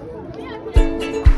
Música